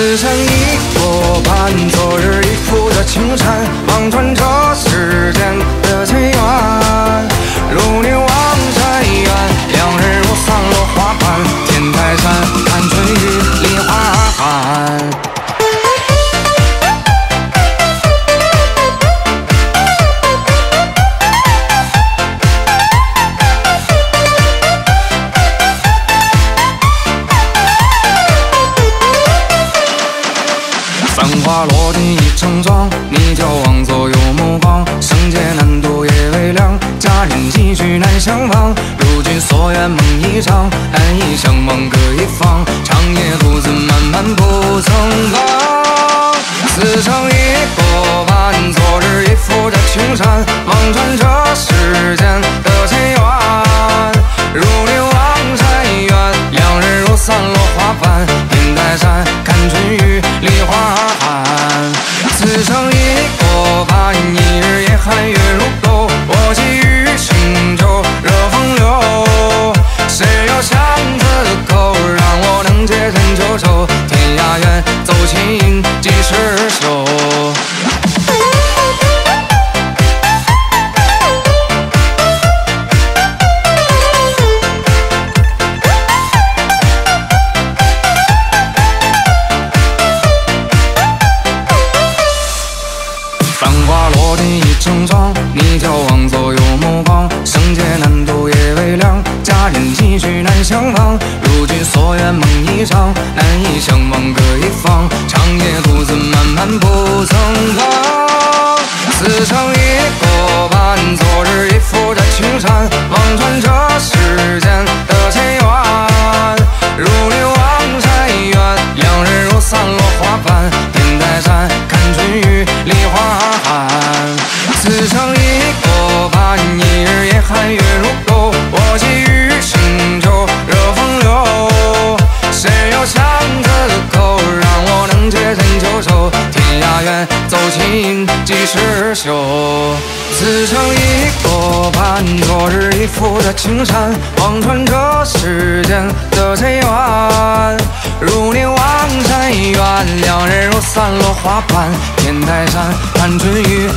此生已过伴，昨日依附的青山，望穿愁。花落地已成霜你眺望所有目光圣洁难度夜微凉佳人几许难相忘如君所愿梦一场难以相忘梦一场难以相忘各一方长夜独自慢慢不曾忘走近几时休，此生已多半昨日依附的青山，望穿这世间的尘缘。如你望山远，两人如散落花瓣，天台山看春雨。